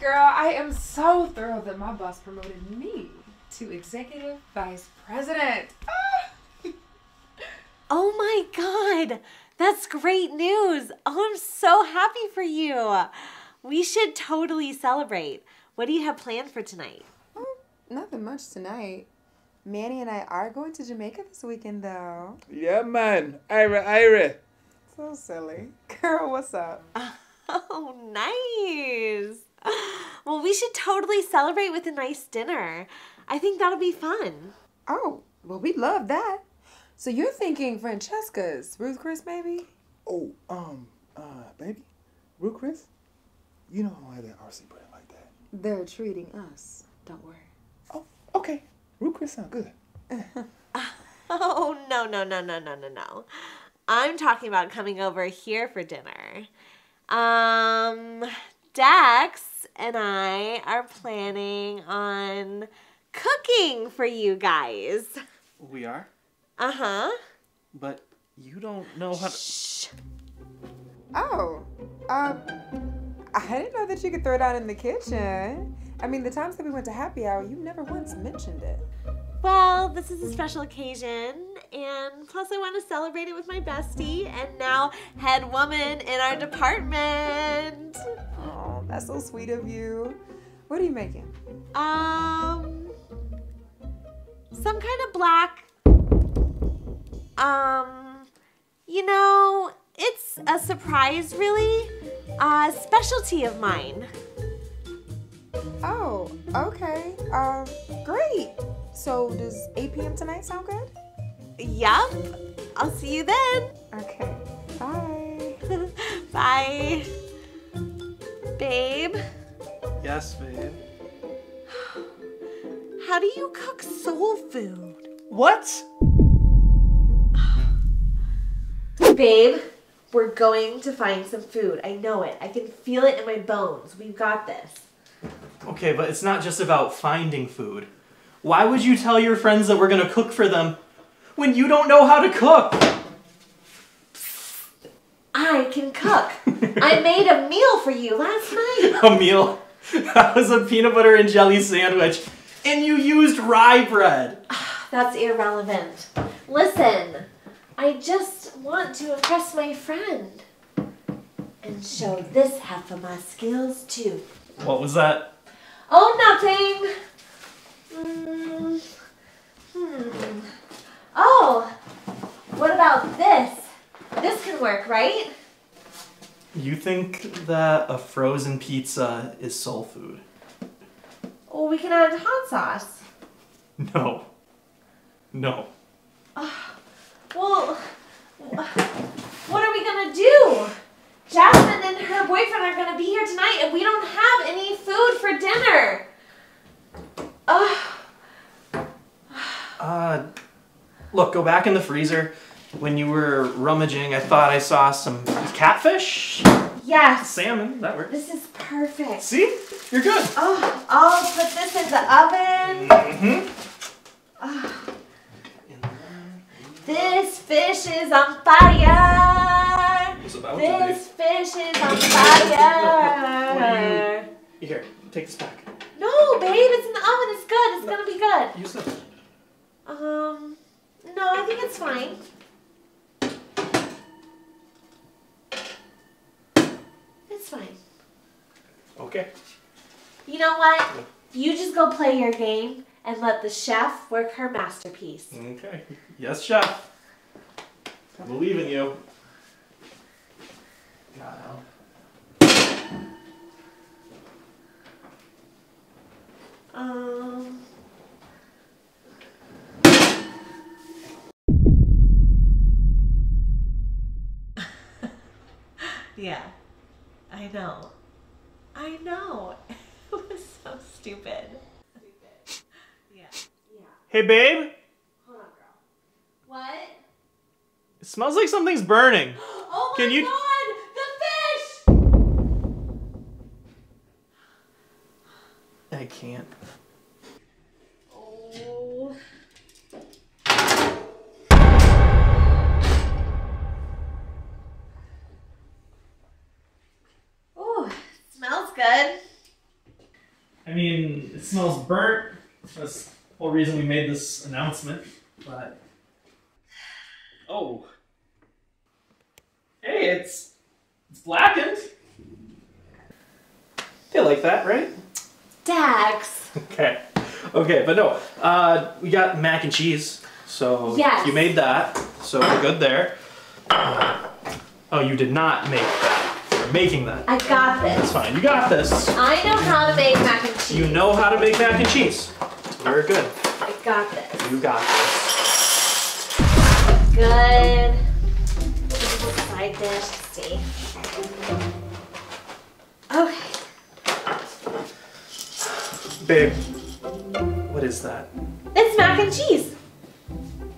girl. I am so thrilled that my boss promoted me to executive vice president. Ah! Oh my god, that's great news. Oh, I'm so happy for you. We should totally celebrate. What do you have planned for tonight? Oh, nothing much tonight. Manny and I are going to Jamaica this weekend, though. Yeah, man. Ira, Ira. So silly. Girl, what's up? Oh, nice. Well, we should totally celebrate with a nice dinner. I think that'll be fun. Oh, well, we love that. So you're thinking Francesca's Ruth Chris, maybe? Oh, um, uh, baby, Ruth Chris, you know I don't have that RC put it like that. They're treating us. Don't worry. Oh, okay. Ruth Chris sound good. Oh, no, no, no, no, no, no, no. I'm talking about coming over here for dinner. Um, Dex and I are planning on cooking for you guys. We are? Uh huh. But you don't know how to. Shh. Oh, um, I didn't know that you could throw down in the kitchen. I mean, the times that we went to happy hour, you never once mentioned it. Well, this is a special occasion, and plus, I want to celebrate it with my bestie and now head woman in our department. That's so sweet of you. What are you making? Um, some kind of black. Um, you know, it's a surprise, really. A specialty of mine. Oh, okay. Um, great. So does 8 p.m. tonight sound good? Yup. I'll see you then. Okay. Bye. Bye. Babe, Yes, babe. how do you cook soul food? What? Babe, we're going to find some food. I know it. I can feel it in my bones. We've got this. Okay, but it's not just about finding food. Why would you tell your friends that we're gonna cook for them when you don't know how to cook? Can cook. I made a meal for you last night. A meal. That was a peanut butter and jelly sandwich, and you used rye bread. That's irrelevant. Listen, I just want to impress my friend and show this half of my skills too. What was that? Oh, nothing. Mm, hmm. Oh, what about this? This can work, right? You think that a frozen pizza is soul food? Well, we can add hot sauce. No. No. Well, what are we gonna do? Jasmine and her boyfriend are gonna be here tonight, and we don't have any food for dinner. Ugh. Uh, look, go back in the freezer. When you were rummaging, I thought I saw some catfish, yes, salmon. That works. this is perfect. See? You're good. Oh, I'll put this in the oven. Mm-hmm. This fish is on fire. Was about to This fish is on fire. Here, take this back. No, babe, it's in the oven. It's good. It's gonna be good. Use this. Um, no, I think it's fine. It's fine. Okay. You know what? You just go play your game and let the chef work her masterpiece. Okay. Yes, chef. I believe in you. Kyle. Um. yeah, I know. I know. It was so stupid. Yeah. Yeah. Hey, babe. Hold on, girl. What? It smells like something's burning. Oh my Can you- god! The fish! I can't. Oh. Oh, smells good. I mean, it smells burnt. That's the whole reason we made this announcement. But oh, hey, it's it's blackened. They like that, right? Dax. Okay. Okay, but no. Uh, we got mac and cheese. So Yes. you made that. So we're good there. Oh, you did not make that. You're making that. I got That's this. fine. You got this. I know how to make mac and cheese. You know how to make mac and cheese. Very good. I got this. You got this. Good. Side dish. See. Okay. Babe, what is that? It's mac and cheese.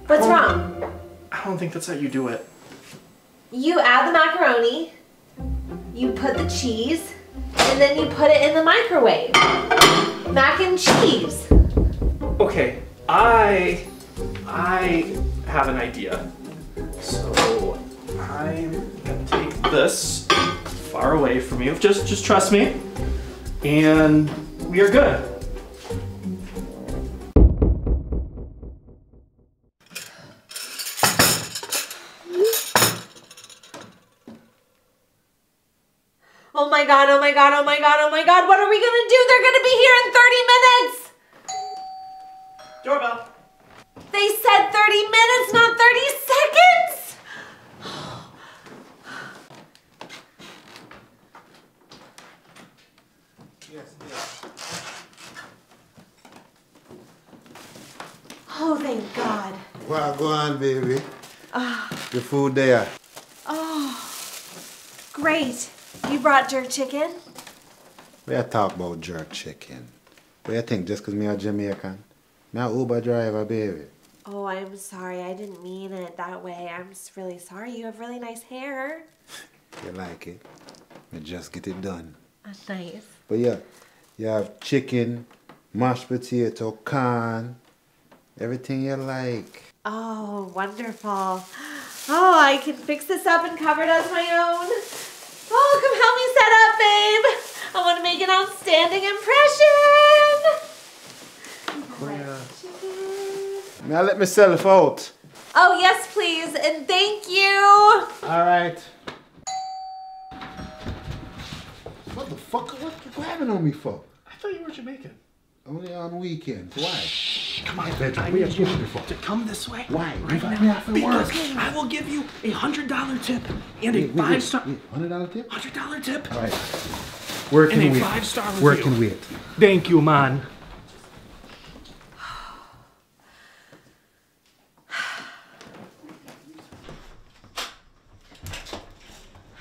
What's wrong? I don't think that's how you do it. You add the macaroni, you put the cheese, and then you put it in the microwave. Mac and cheese. Okay, I I have an idea. So I'm gonna take this far away from you. Just just trust me. And we are good. Oh my god, oh my god, oh my god, oh my god, what are we gonna do? They're gonna be here in 30 minutes! Doorbell. They said 30 minutes, not 30 seconds! Yes, yes. Oh, thank God. Well, go on, baby. Ah. The food there. Oh, great. You brought jerk chicken? We are talk about jerk chicken. What do you think, just because me a Jamaican? A Uber driver, baby. Oh, I'm sorry. I didn't mean it that way. I'm just really sorry. You have really nice hair. You like it? Me just get it done. That's nice. But yeah, you have chicken, mashed potato, corn, everything you like. Oh, wonderful. Oh, I can fix this up and cover it as my own. Oh, come help me set up, babe. I want to make an outstanding impression. Chicken. Now let myself out. Oh, yes, please. And thank you. All right. What the fuck? What you grabbing on me for? I thought you were Jamaican. Only on weekends. Why? Come on, Bedroom. I We need have you before. to come this way. Why? Right Invite now. because work. I will give you a hundred dollar tip and a Wait, wait, five wait, star wait. Hundred dollar tip? hundred dollar tip. All right. Where And can a five-star Where can we? Thank you, man.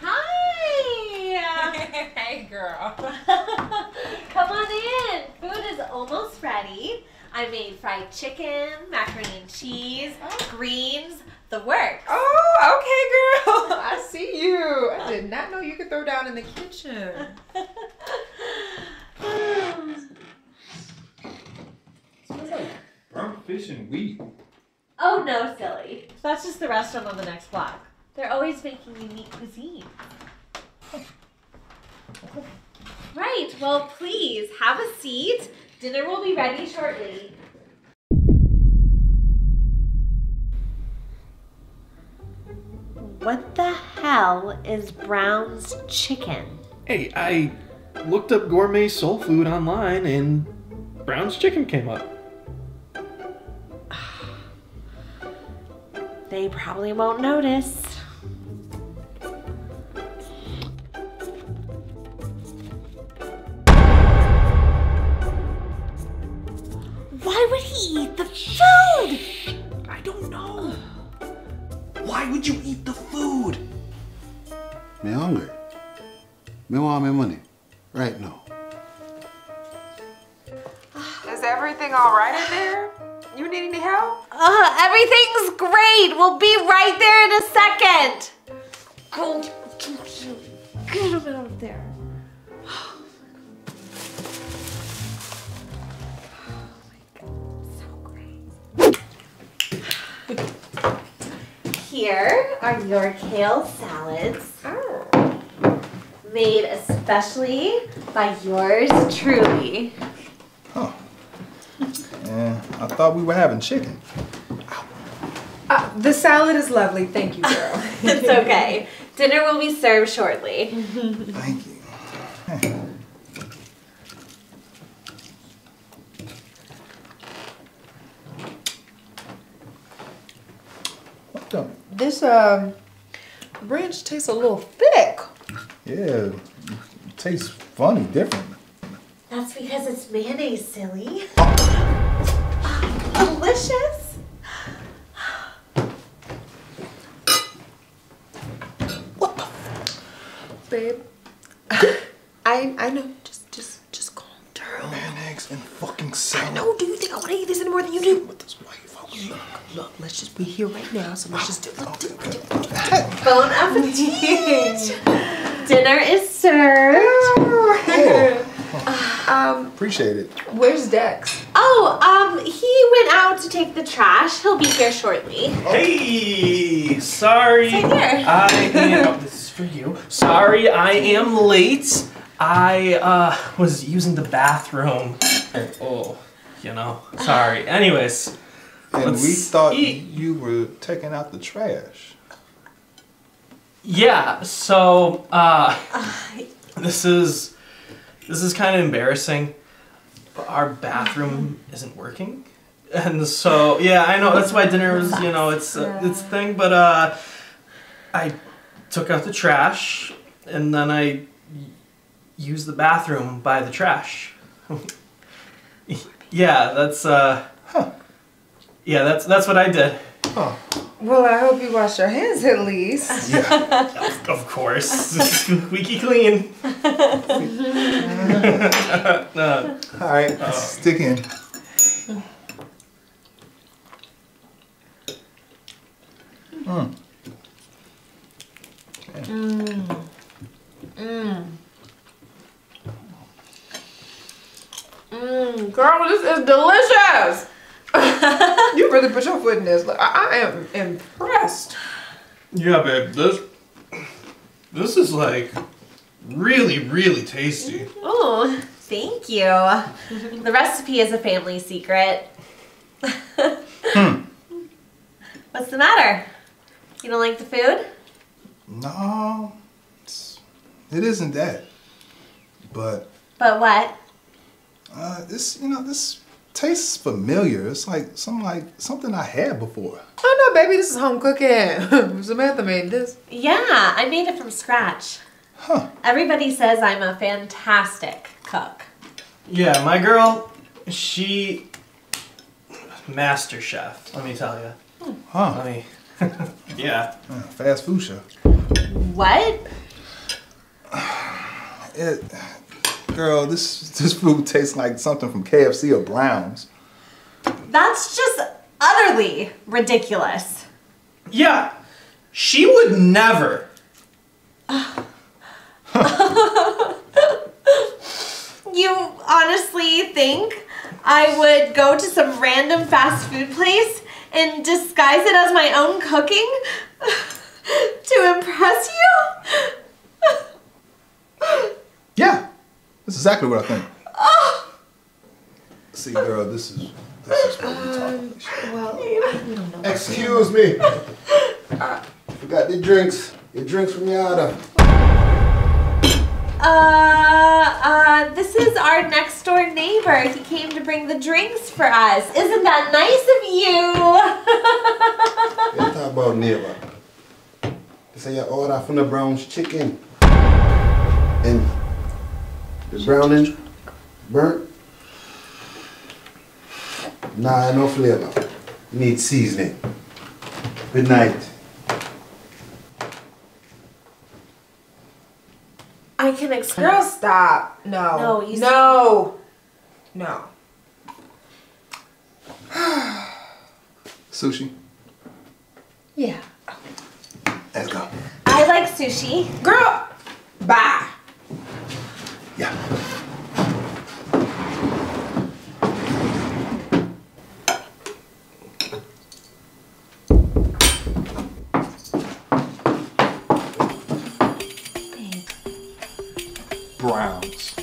Hi. hey, girl. Come on in. Food is almost ready. I made fried chicken, macaroni and cheese, oh. greens, the works. Oh, okay, girl. I see you. I did not know you could throw down in the kitchen. Burnt fish and wheat. oh no, silly. That's just the restaurant on the next block. They're always making unique cuisine. Oh, right. Well, please have a seat. Dinner will be ready shortly. What the hell is Brown's chicken? Hey, I looked up gourmet soul food online and Brown's chicken came up. They probably won't notice. He eat the food? here are your kale salads. Oh. Made especially by yours truly. Huh. yeah! I thought we were having chicken. Uh, the salad is lovely. Thank you, girl. it's okay. Dinner will be served shortly. Thank this um ranch tastes a little thick. Yeah, it tastes funny, different. That's because it's mayonnaise, silly. Delicious. Babe. I I know. Just just just calm down. Mayonnaise and fucking salad. No, do you think I want to eat this any more than you do? With this white folks. Look, let's just be here right now. So let's just do. Look, do, do. Bon appetit. Dinner is served. Um, Appreciate it. where's Dex? Oh, um, he went out to take the trash. He'll be here shortly. Hey, sorry. Sit here. I am. Oh, this is for you. Sorry, I am late. I uh, was using the bathroom. Oh, you know. Sorry. Anyways, And Let's we thought eat. you were taking out the trash. yeah. So uh, this is this is kind of embarrassing. But our bathroom isn't working, and so yeah, I know that's why dinner was you know it's uh, it's a thing. But uh, I took out the trash, and then I used the bathroom by the trash. yeah, that's uh, yeah, that's that's what I did. Huh. Well, I hope you wash your hands at least. Yeah. Of, of course, squeaky clean. Uh, All right, stick in. Mm. Mmm. Girl, this is delicious. You really put your foot in this. Look, I, I am impressed. Yeah, babe. This this is like really, really tasty. Oh, thank you. The recipe is a family secret. What's the matter? You don't like the food? No, it's, it isn't that. But But what? uh, this, you know, this tastes familiar. It's like some like something I had before. Oh no, baby, this is home cooking. Samantha made this. Yeah, I made it from scratch. Huh? Everybody says I'm a fantastic cook. yeah, my girl, she master chef. Let me tell you. Huh? Let me. yeah. Uh, fast food chef. What? It, girl, this this food tastes like something from KFC or Browns. That's just utterly ridiculous. Yeah. She would never. You honestly think I would go to some random fast food place and disguise it as my own cooking to impress you? Yeah, that's exactly what I think. Oh, See, girl, this is this is what we talk. Well, we don't know. Excuse me. I Forgot the drinks. Your drinks from your order. Uh, uh, this is our next door neighbor. He came to bring the drinks for us. Isn't that nice of you? You talk about neighbor. This is your order from the Brown's chicken. And the browning burnt. Nah, no flavor. Need seasoning. Good night. I can Girl, express. stop. No. No, you No. No. Sushi. Yeah. Let's go. I like sushi. Girl, bye. Yeah. Browns.